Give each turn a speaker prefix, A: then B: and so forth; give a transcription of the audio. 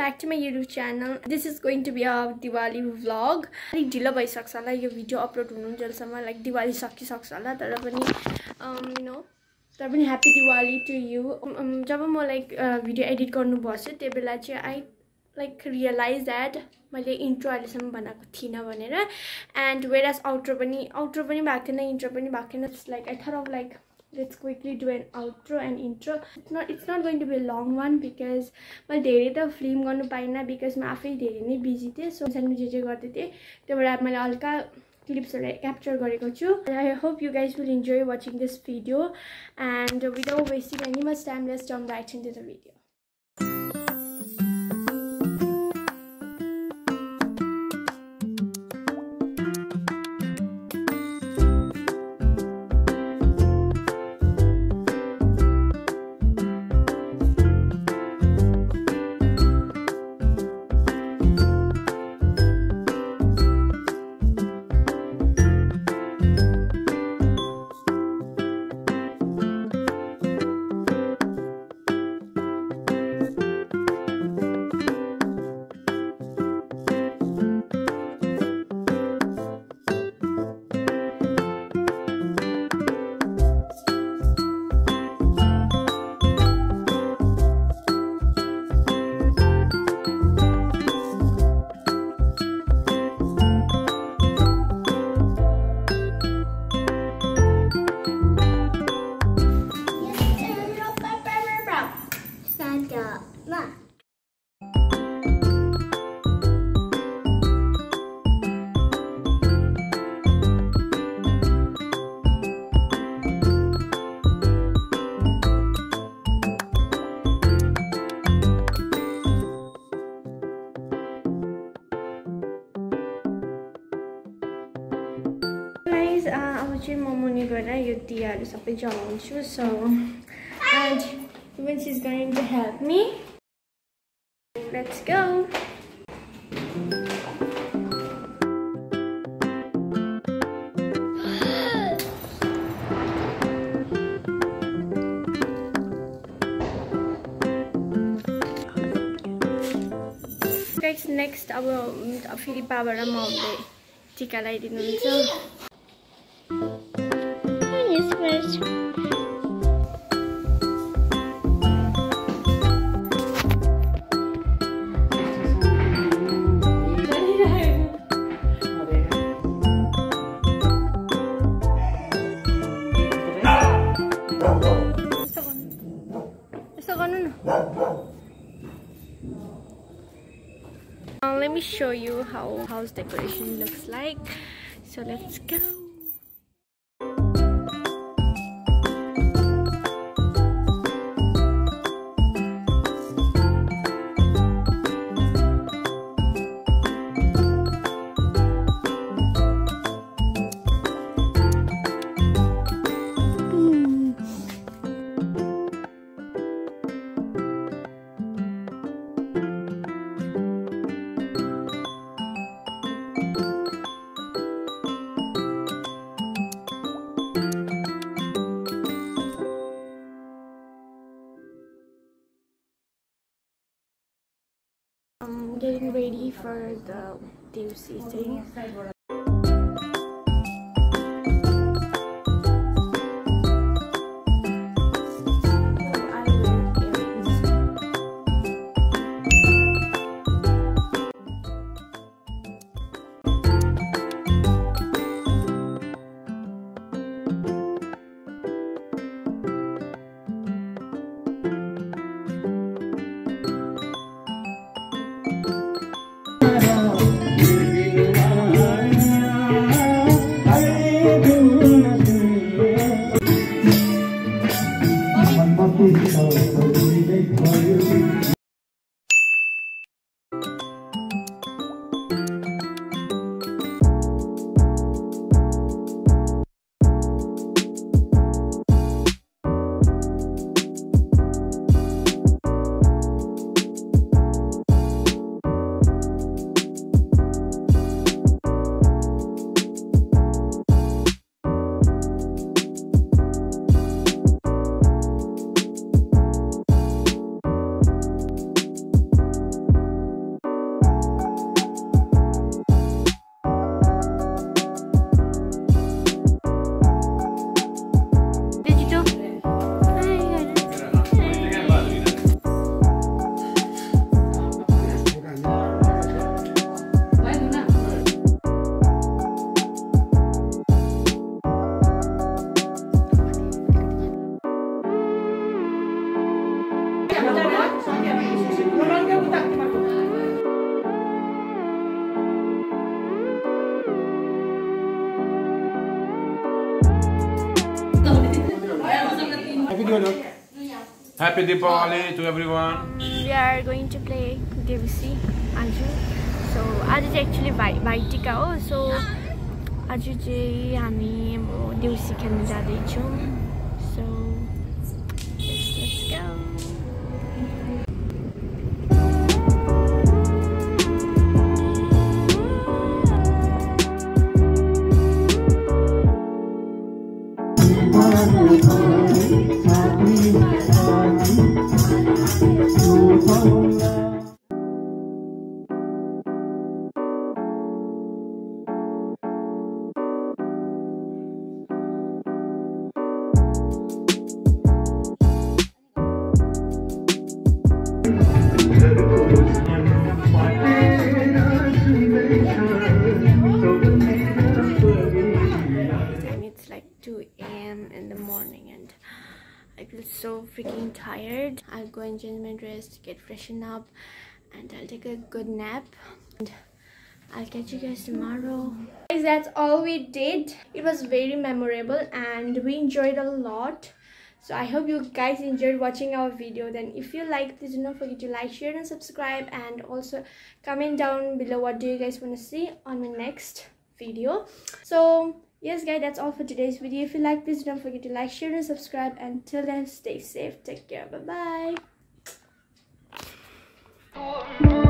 A: Back to my YouTube channel this is going to be a Diwali vlog अलिक ढिलो भइसक्छ होला यो भिडियो अपलोड हुनुन्जेलसम्म लाइक दिवाली सकिसक्छ होला तर पनि नो तर पनि ह्याप्पी दिवाली टु यु जब म लाइक भिडियो एडिट गर्नु बस्छु त्यो बेला चाहिँ आई लाइक रियलाइज द्याट मैले इन्ट्रो अहिलेसम्म बनाएको थिइनँ भनेर। एन्ड वेर एज आउट्रो पनि आउट्रो पनि भएको थिएन इन्ट्रो पनि भएको थिएन like I thought of like let's quickly do an outro and intro it's not it's not going to be long one because मैले धेरै त फिल्म गर्नु पाइनँ बिकज म आफै धेरै नै बिजी थिएँ सो सानो जे जे गर्दै थिएँ त्यो भएर मैले हल्का क्लिप्सहरू क्याप्चर गरेको छु. I hope you guys will enjoy watching this video and without wasting
B: any much
A: time let's jump right in the video दियाहरू सबै जलाउँछु so and even she is going to help me let's go next अब फेरि बाबा र ममले टिका लगाइदिनुहुन्छ Uh, let me show you how house decoration looks like. So let's go. Getting ready for the DUC thing.
B: Happy Diwali to everyone.
A: Um, we are going to play Deusi आज so आज चाहिँ actually भाइ भाइटिका हो so आज चाहिँ हामी अब देउसी खेल्न जाँदैछौँ Like 2 a.m. in the morning and I feel so freaking tired. I'll go and change my dress, get freshened up and I'll take a good nap and I'll catch you guys tomorrow. Guys, that's all we did. It was very memorable and we enjoyed a lot. So I hope you guys enjoyed watching our video. Then if you like, please do not forget to like, share and subscribe and also comment down below what do you guys want to see on my next video. So yes guys that's all for today's video. If you like please don't forget to like share and subscribe. Until then stay safe. Take care. Bye bye